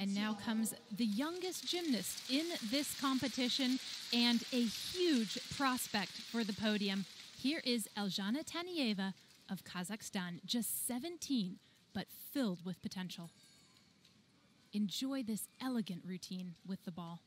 And now comes the youngest gymnast in this competition and a huge prospect for the podium. Here is Elzhana Taniyeva of Kazakhstan, just 17, but filled with potential. Enjoy this elegant routine with the ball.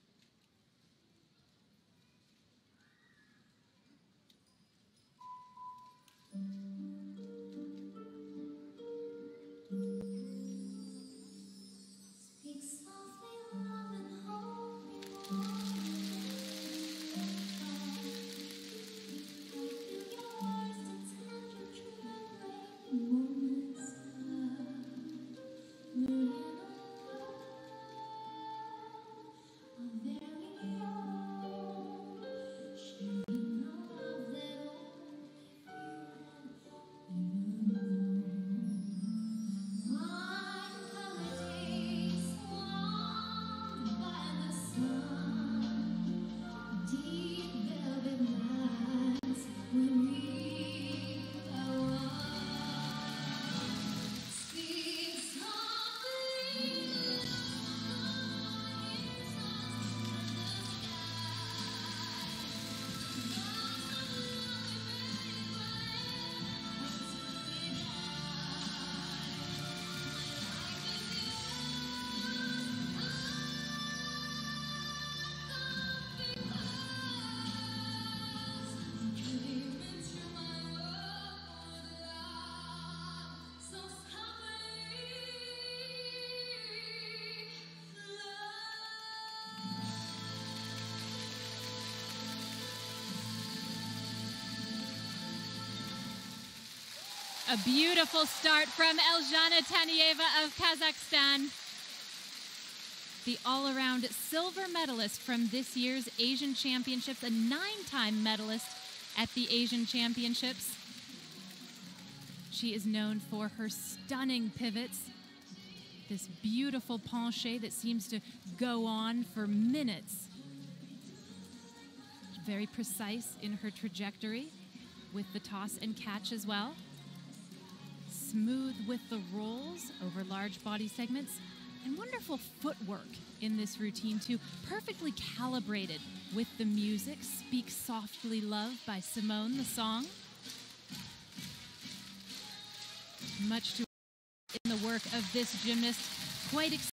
A beautiful start from Elzhana Taniyeva of Kazakhstan. The all around silver medalist from this year's Asian Championships, a nine time medalist at the Asian Championships. She is known for her stunning pivots, this beautiful penché that seems to go on for minutes. Very precise in her trajectory with the toss and catch as well smooth with the rolls over large body segments, and wonderful footwork in this routine, too. Perfectly calibrated with the music. Speak Softly Love by Simone, the song. Much to in the work of this gymnast. Quite